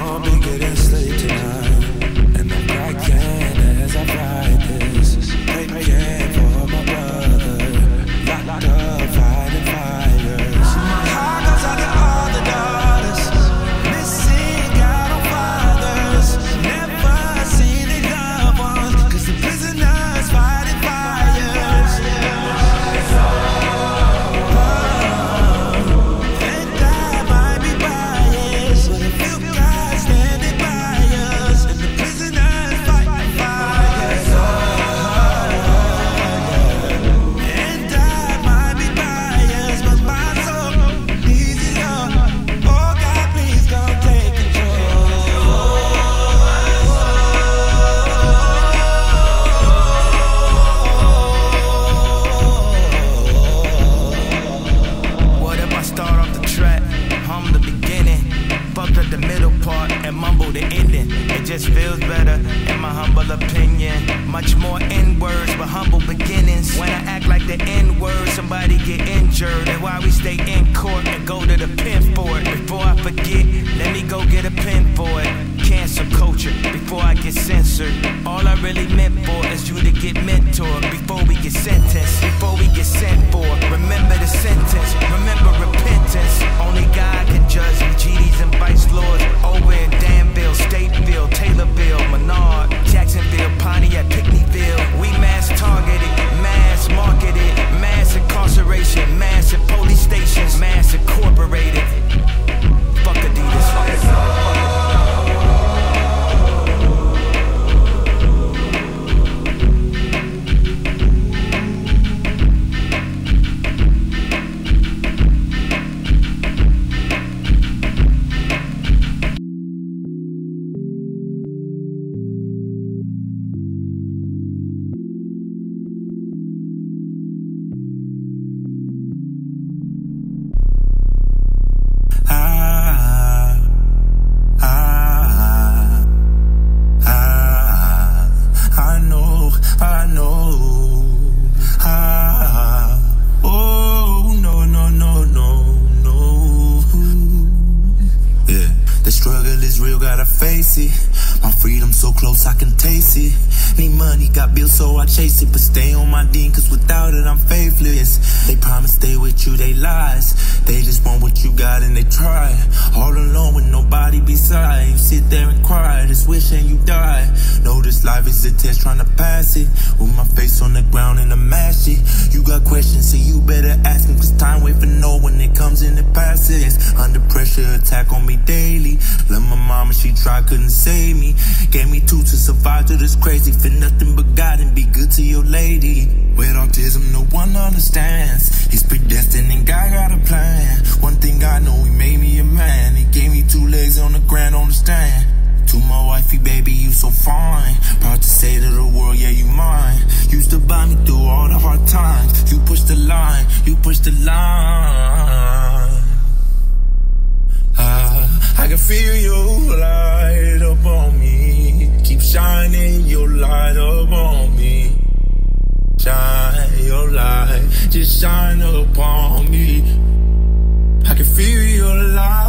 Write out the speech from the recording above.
want the middle part, and mumble the ending? It just feels better, in my humble opinion. Much more N words, but humble beginnings. When I act like the N word, somebody get injured. And why we stay in court and go to the pen for it. Before I forget, let me go get a pen for it. Cancel culture before I get censored. All I really meant for is you to get mentored before we get sentenced, before we get sent for. Remember the sentence, remember My freedom so close, I can taste it. Need money, got bills, so I chase it. But stay on my deen, cause without it, I'm faithless. They promise stay with you, they lies. They just want what you got and they try. All alone with nobody beside. You sit there and cry, just wishing you die. Know this life is a test, trying to pass it. With my face on the ground and a mash it. You got questions, so you better ask them. Cause time wait for no one, it comes and it passes. Under pressure, attack on me daily. Tried, couldn't save me. Gave me two to survive to this crazy. For nothing but God and be good to your lady. With autism, no one understands. He's predestined and God got a plan. One thing I know, he made me a man. He gave me two legs on the ground on the stand. To my wifey, baby, you so fine. Proud to say to the world, yeah, you mine. Used to buy me through all the hard times. You pushed the line, you pushed the line. I can feel your light up on me. Keep shining your light up on me. Shine your light, just shine upon me. I can feel your light.